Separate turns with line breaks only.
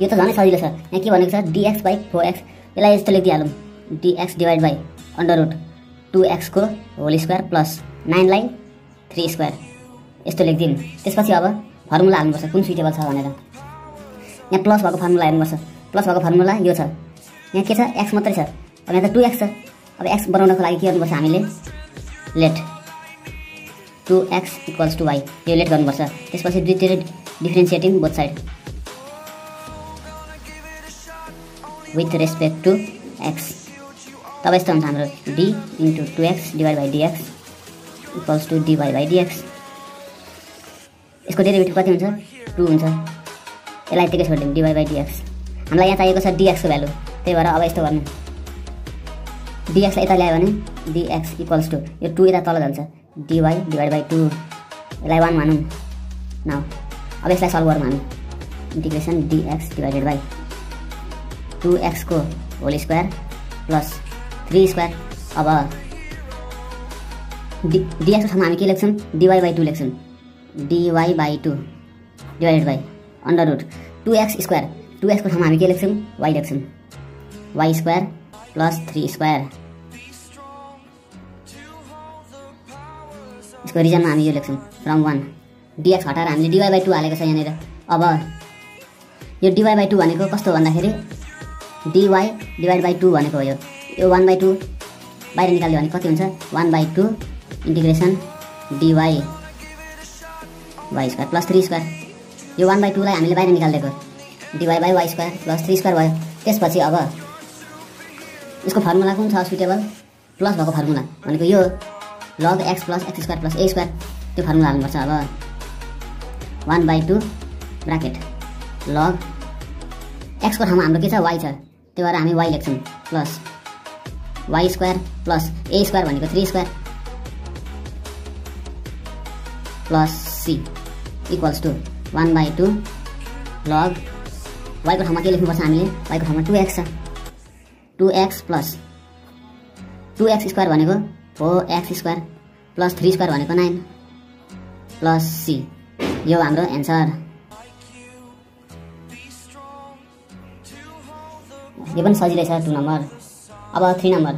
यो त झनै सजिलो छ। यहाँ के भनेको छ? डिएक्स बाई फोर एक्स यसलाई यस्तो लेखिदिइहालौँ। Dx divide by under root two एक्सको whole square plus नाइनलाई थ्री स्क्वायर यस्तो लेखिदिउँ त्यसपछि अब फर्मुला हाल्नुपर्छ। कुन सुइटेबल छ भनेर। यहाँ प्लस भएको फर्मुला हेर्नुपर्छ। प्लस भएको फर्मुला यो छ। यहाँ के छ? एक्स मात्रै छ। अब यहाँ त टु एक्स छ। अब एक्स बनाउनको लागि के गर्नुपर्छ हामीले? Let two x equals to y यो लेट गर्नुपर्छ। त्यसपछि दुईतिर differentiating both side with respect to x तब यस्तो हुन्छ हाम्रो d into two x divide by dx equals to divide by dx यसको डेरिभेटिभ कति हुन्छ? टु हुन्छ। यसलाई यतिकै छोडिदिउँ डिभाइड बाई डिएक्स हामीलाई यहाँ चाहिएको छ डिएक्सको भ्यालु त्यही भएर अब यस्तो गर्नु। डिएक्सलाई यता ल्यायो भने डिएक्स इक्वल्स टु यो टु यता तल जान्छ। डिवाई डिभाइड बाई टू यसलाई वान मानौँ। न अब यसलाई सल्भ गरौँ हामी। Integration dx divided by two एक्सको whole square plus three square अब डि डिएक्सको ठाउँमा हामी के लेख्छौँ? डिवाई बाई टू लेख्छौँ। Dy by two divided by under root two x square. Two एक्सको ठाउँमा हामी के लेख्छौँ? वाइ लेख्छौँ। Y square plus three square. यसको रिजनमा हामी यो लेख्छौँ। फ्रम वान डिएक्स हटाएर हामीले डिवाई बाई टू हालेको छ यहाँनिर। अब यो डिवाई बाई टू भनेको कस्तो भन्दाखेरि डिवाई डिभाइड बाई टू भनेको हो यो। यो वान बाई टू बाहिर निकाल्यो भने कति हुन्छ? One by two integration d y y square plus three square यो वान बाई टूलाई हामीले बाहिर निकालिदिएको। D y by y square plus three square भयो। त्यसपछि अब यसको फर्मुला कुन छ सुइटेबल प्लस भएको फर्मुला भनेको यो log x plus x square plus a square त्यो फर्मुला हाल्नुपर्छ अब। One by two bracket log एक्सको ठाउँमा हाम्रो के छ? वाइ छ। त्यो भएर हामी वाइ लेख्छौँ plus y square plus a square भनेको three square plus c equals to one by two log वाइको ठाउँमा के लेख्नुपर्छ हामीले? वाइको ठाउँमा टु एक्स छ। Two x plus two x square भनेको four x square plus three square भनेको नाइन प्लस सी यो हाम्रो एन्सर यो पनि सजिलै छ टु नम्बर। अब थ्री नम्बर।